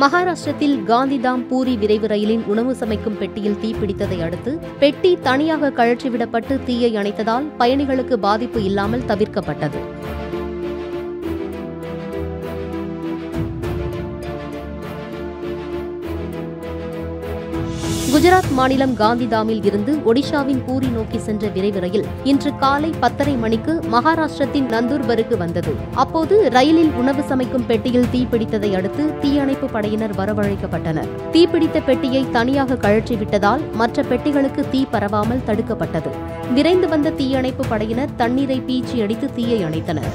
மகாராஷ்டிரத்தில் காந்திதாம் பூரி விரைவு ரயிலின் உணவு சமைக்கும் பெட்டியில் தீப்பிடித்ததை அடுத்து பெட்டி தனியாக கழற்றிவிடப்பட்டு தீயை அணைத்ததால் பயணிகளுக்கு பாதிப்பு இல்லாமல் தவிர்க்கப்பட்டது. குஜராத் மாநிலம் காந்திதாமில் இருந்து ஒடிஷாவின் பூரி நோக்கி சென்ற விரைவு ரயில் இன்று காலை பத்தரை மணிக்கு மகாராஷ்டிரத்தின் நந்தூர்பருக்கு வந்தது. அப்போது ரயிலில் உணவு சமைக்கும் பெட்டியில் தீப்பிடித்ததை அடுத்து தீயணைப்பு படையினர் வரவழைக்கப்பட்டனர். தீப்பிடித்த பெட்டியை தனியாக கழற்றிவிட்டதால் மற்ற பெட்டிகளுக்கு தீ பரவாமல் தடுக்கப்பட்டது. விரைந்து வந்த தீயணைப்பு படையினர் தண்ணீரை பீச்சி அடித்து தீயை அணைத்தனர்.